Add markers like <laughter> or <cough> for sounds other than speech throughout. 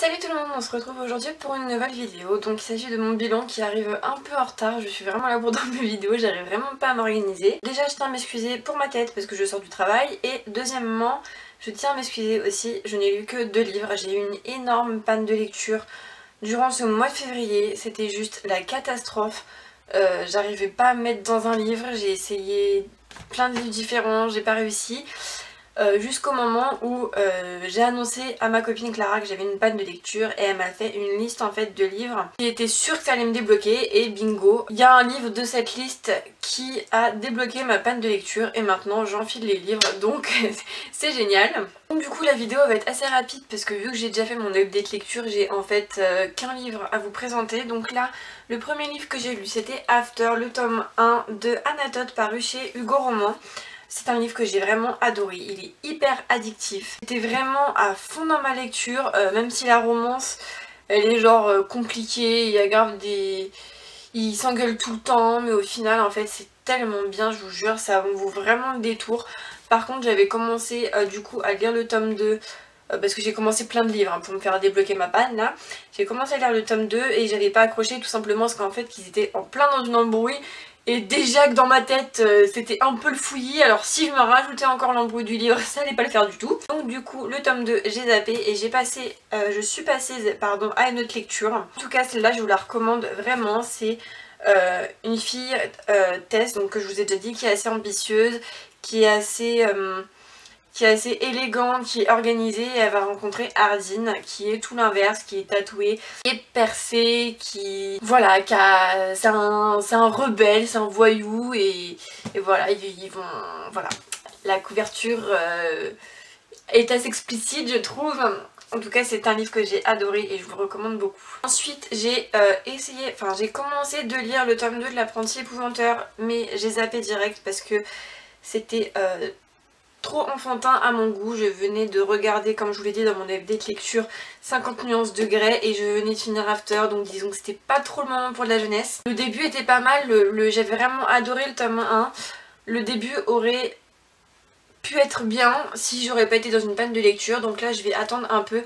Salut tout le monde, on se retrouve aujourd'hui pour une nouvelle vidéo. Donc il s'agit de mon bilan qui arrive un peu en retard, je suis vraiment là pour <laughs> dans mes vidéos, j'arrive vraiment pas à m'organiser. Déjà je tiens à m'excuser pour ma tête parce que je sors du travail et deuxièmement je tiens à m'excuser aussi, je n'ai lu que deux livres, j'ai eu une énorme panne de lecture durant ce mois de février, c'était juste la catastrophe. Euh, j'arrivais pas à me mettre dans un livre, j'ai essayé plein de livres différents, j'ai pas réussi. Euh, jusqu'au moment où euh, j'ai annoncé à ma copine Clara que j'avais une panne de lecture et elle m'a fait une liste en fait de livres qui était sûre que ça allait me débloquer et bingo il y a un livre de cette liste qui a débloqué ma panne de lecture et maintenant j'enfile les livres donc <laughs> c'est génial. Donc du coup la vidéo va être assez rapide parce que vu que j'ai déjà fait mon update lecture j'ai en fait euh, qu'un livre à vous présenter. Donc là le premier livre que j'ai lu c'était After le tome 1 de Anatote paru chez Hugo Roman c'est un livre que j'ai vraiment adoré, il est hyper addictif. J'étais vraiment à fond dans ma lecture, euh, même si la romance, elle est genre euh, compliquée, il y a grave des... Il s'engueule tout le temps, mais au final, en fait, c'est tellement bien, je vous jure, ça vaut vraiment le détour. Par contre, j'avais commencé euh, du coup à lire le tome 2 parce que j'ai commencé plein de livres hein, pour me faire débloquer ma panne là. J'ai commencé à lire le tome 2 et j'avais pas accroché tout simplement parce qu'en fait qu'ils étaient en plein dans une embrouille et déjà que dans ma tête euh, c'était un peu le fouillis, alors si je me rajoutais encore l'embrouille du livre, <laughs> ça allait pas le faire du tout. Donc du coup le tome 2 j'ai zappé et j'ai passé, euh, je suis passée pardon, à une autre lecture. En tout cas celle-là je vous la recommande vraiment, c'est euh, une fille Tess, donc que je vous ai déjà dit, qui est assez ambitieuse, qui est assez qui est assez élégante, qui est organisée et elle va rencontrer Ardine qui est tout l'inverse, qui est tatouée, qui est percée, qui... Voilà, qui c'est un, rebelle, c'est un voyou et, voilà, ils, vont... Voilà, la couverture euh, est assez explicite je trouve. En tout cas c'est un livre que j'ai adoré et je vous recommande beaucoup. Ensuite j'ai euh, essayé, enfin j'ai commencé de lire le tome 2 de l'apprenti épouvanteur mais j'ai zappé direct parce que c'était euh, trop enfantin à mon goût. Je venais de regarder, comme je vous l'ai dit dans mon update lecture, 50 nuances de grès et je venais de finir After, donc disons que c'était pas trop le moment pour la jeunesse. Le début était pas mal, j'avais vraiment adoré le tome 1. Le début aurait pu être bien si j'aurais pas été dans une panne de lecture, donc là je vais attendre un peu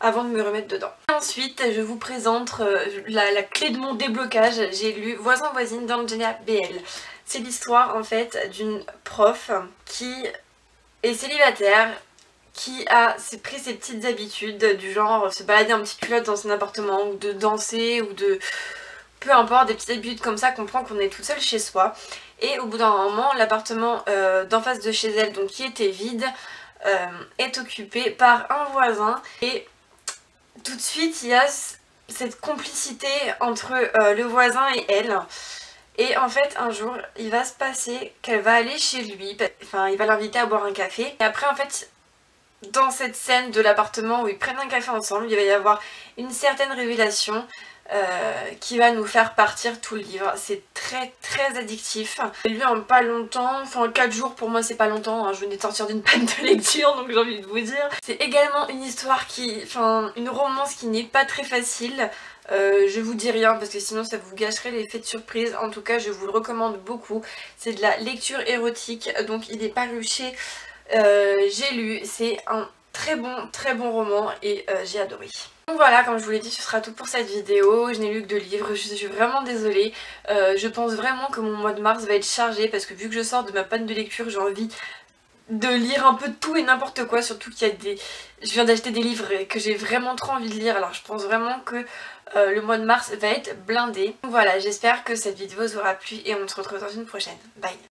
avant de me remettre dedans. Ensuite, je vous présente euh, la, clé de mon déblocage. J'ai lu Voisin voisine d'Angela BL. C'est l'histoire en fait d'une prof qui et célibataire qui a pris ses petites habitudes du genre se balader en petite culotte dans son appartement ou de danser ou de peu importe des petites habitudes comme ça comprend qu'on est toute seule chez soi. Et au bout d'un moment l'appartement euh, d'en face de chez elle donc qui était vide euh, est occupé par un voisin. Et tout de suite il y a cette complicité entre euh, le voisin et elle et en fait un jour il va se passer qu'elle va aller chez lui, enfin il va l'inviter à boire un café. Et après en fait dans cette scène de l'appartement où ils prennent un café ensemble, il va y avoir une certaine révélation euh, qui va nous faire partir tout le livre. C'est très très addictif. J'ai lu en pas longtemps, enfin 4 jours pour moi c'est pas longtemps, hein. je venais de sortir d'une panne de lecture donc j'ai envie de vous dire. C'est également une histoire qui, enfin une romance qui n'est pas très facile. Euh, je vous dis rien parce que sinon ça vous gâcherait l'effet de surprise. En tout cas je vous le recommande beaucoup. C'est de la lecture érotique donc il est paru chez J'ai lu. C'est un très bon très bon roman et euh, j'ai adoré. Donc voilà, comme je vous l'ai dit, ce sera tout pour cette vidéo. Je n'ai lu que deux livres, je suis vraiment désolée. je pense vraiment que mon mois de mars va être chargé parce que vu que je sors de ma panne de lecture, j'ai envie de lire un peu tout et n'importe quoi, surtout qu'il y a des... Je viens d'acheter des livres que j'ai vraiment trop envie de lire, alors je pense vraiment que euh, le mois de mars va être blindé. voilà, j'espère que cette vidéo vous aura plu et on se retrouve dans une prochaine. Bye